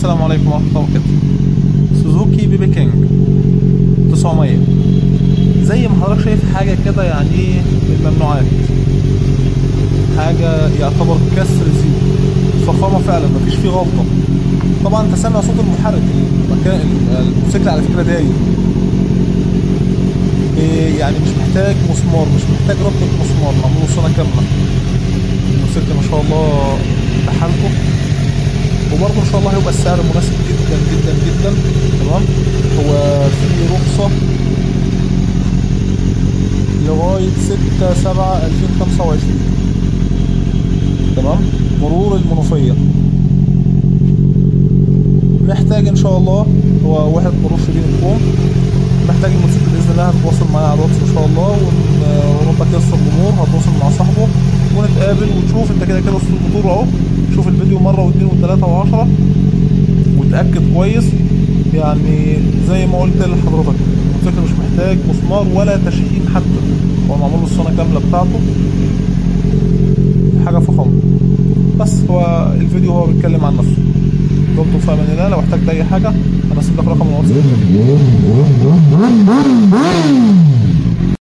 السلام عليكم ورحمة الله وبركاته. سوزوكي بي كينج. 900 زي ما حضرتك شايف حاجة كده يعني من الممنوعات حاجة يعتبر كسر زيرو. فخامة فعلا مفيش فيه غلطة. طبعا انت سامع صوت المحرك. المكان الموتوسيكل على فكرة دايم. إيه يعني مش محتاج مسمار مش محتاج ربطة مسمار. معمول صيانة كاملة. الموتوسيكل ما شاء الله بحالته الله هيبقى السعر مناسب جدا جدا جدا. تمام؟ هو في رخصة لغاية ستة سبعة ألفين خمسة وعشرين. تمام؟ مرور المنوفية. محتاج إن شاء الله هو واحد مرور شبين الكوم محتاج الموتوسيكل بإذن الله هتتواصل معايا على الواتس إن شاء الله ون- ونبقى يسر الأمور هتواصل مع صاحبه. ونتقابل وتشوف أنت كده كده وسط الموتور أهو. شوف الفيديو مرة واثنين وثلاثه وعشرة. وتاكد كويس. يعني زي ما قلت لحضرتك الموتوسيكل مش محتاج مسمار ولا تشحيم حتى. هو معمول له الصيانه كاملة بتاعته. حاجة فخامه بس هو الفيديو هو بيتكلم عن نفسه. دمتم في أمان الله. لو احتجت أي حاجة أنا سيب لك رقم الواتس